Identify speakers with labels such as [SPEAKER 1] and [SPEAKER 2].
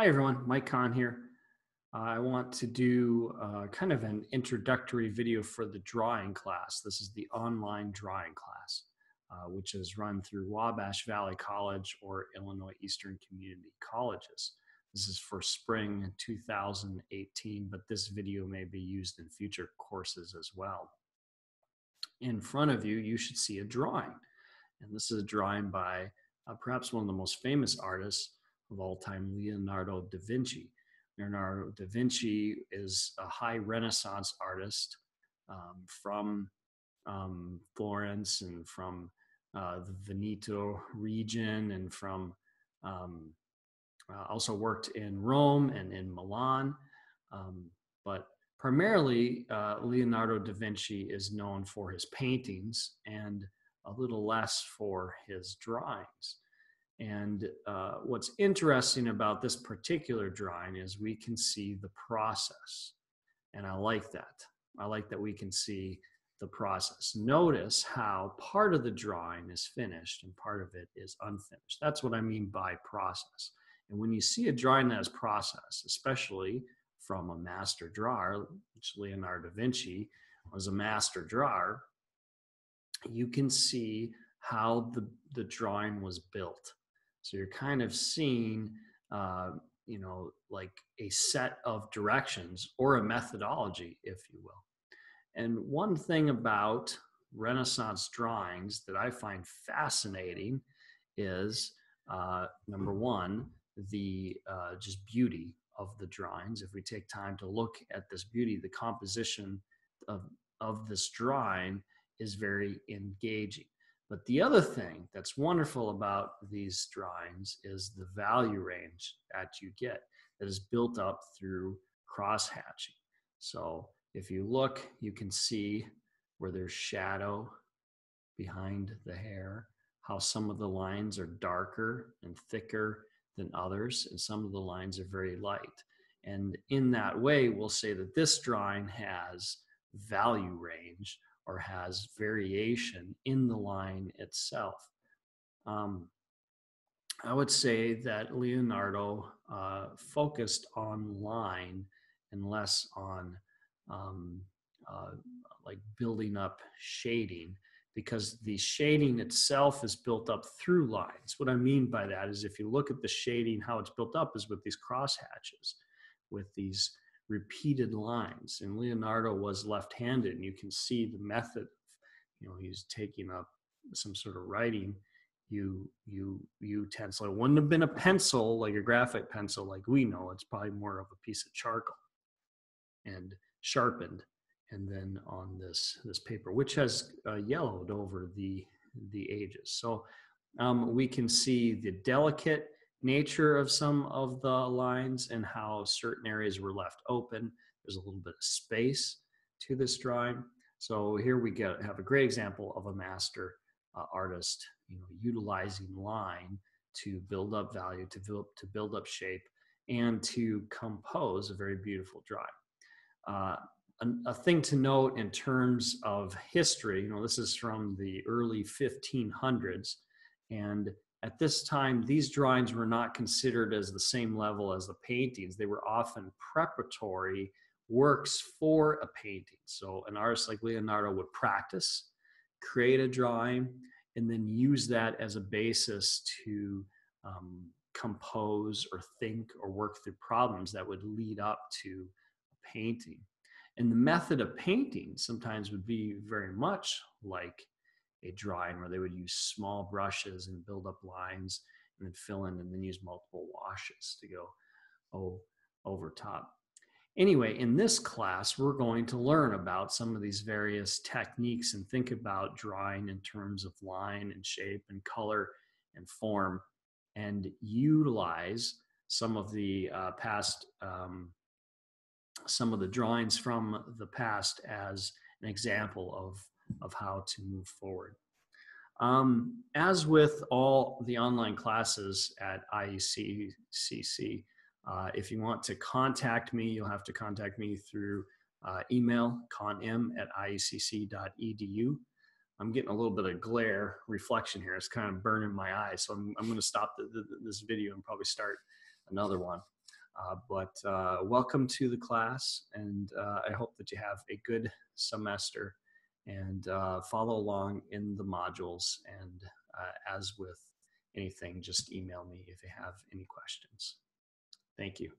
[SPEAKER 1] Hi everyone, Mike Kahn here. Uh, I want to do uh, kind of an introductory video for the drawing class. This is the online drawing class, uh, which is run through Wabash Valley College or Illinois Eastern Community Colleges. This is for spring 2018, but this video may be used in future courses as well. In front of you, you should see a drawing. And this is a drawing by uh, perhaps one of the most famous artists of all time, Leonardo da Vinci. Leonardo da Vinci is a high Renaissance artist um, from um, Florence and from uh, the Veneto region and from um, uh, also worked in Rome and in Milan. Um, but primarily, uh, Leonardo da Vinci is known for his paintings and a little less for his drawings. And uh, what's interesting about this particular drawing is we can see the process. And I like that. I like that we can see the process. Notice how part of the drawing is finished and part of it is unfinished. That's what I mean by process. And when you see a drawing that is process, especially from a master drawer, which Leonardo da Vinci was a master drawer, you can see how the, the drawing was built. So you're kind of seeing, uh, you know, like a set of directions or a methodology, if you will. And one thing about Renaissance drawings that I find fascinating is uh, number one, the uh, just beauty of the drawings. If we take time to look at this beauty, the composition of, of this drawing is very engaging. But the other thing that's wonderful about these drawings is the value range that you get that is built up through cross hatching. So if you look, you can see where there's shadow behind the hair, how some of the lines are darker and thicker than others, and some of the lines are very light. And in that way, we'll say that this drawing has value range or has variation in the line itself. Um, I would say that Leonardo uh, focused on line and less on um, uh, like building up shading because the shading itself is built up through lines. What I mean by that is if you look at the shading, how it's built up is with these cross hatches, with these repeated lines. And Leonardo was left-handed, and you can see the method. You know, he's taking up some sort of writing. You you utensil. It wouldn't have been a pencil like a graphite pencil like we know. It's probably more of a piece of charcoal and sharpened, and then on this this paper, which has uh, yellowed over the the ages. So um, we can see the delicate nature of some of the lines and how certain areas were left open. There's a little bit of space to this drawing. So here we get have a great example of a master uh, artist, you know, utilizing line to build up value, to build to build up shape, and to compose a very beautiful drawing. Uh, a, a, thing to note in terms of history, you know, this is from the early 1500s, and at this time, these drawings were not considered as the same level as the paintings. They were often preparatory works for a painting. So an artist like Leonardo would practice, create a drawing, and then use that as a basis to um, compose or think or work through problems that would lead up to a painting. And the method of painting sometimes would be very much like a drawing where they would use small brushes and build up lines and then fill in and then use multiple washes to go over top. Anyway, in this class, we're going to learn about some of these various techniques and think about drawing in terms of line and shape and color and form and utilize some of the uh, past, um, some of the drawings from the past as an example of of how to move forward. Um, as with all the online classes at IECC, uh, if you want to contact me, you'll have to contact me through uh, email, conm at iecc.edu. I'm getting a little bit of glare reflection here. It's kind of burning my eyes. So I'm, I'm going to stop the, the, this video and probably start another one. Uh, but uh, welcome to the class, and uh, I hope that you have a good semester and uh, follow along in the modules. And uh, as with anything, just email me if you have any questions. Thank you.